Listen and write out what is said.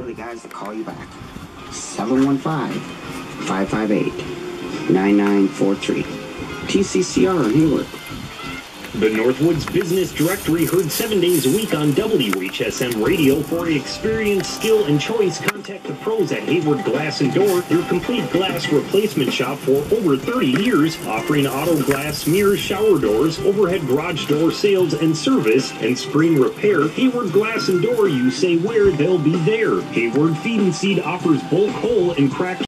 the guys to call you back. 715 558 9943. TCCR in Hayward. The Northwoods Business Directory heard seven days a week on WHSM Radio. For experience, skill, and choice, contact the pros at Hayward Glass and Door, your complete glass replacement shop for over 30 years, offering auto glass, mirrors, shower doors, overhead garage door sales and service, and spring repair. Hayward Glass and Door, you say where, they'll be there. Hayward Feed and Seed offers bulk whole and cracked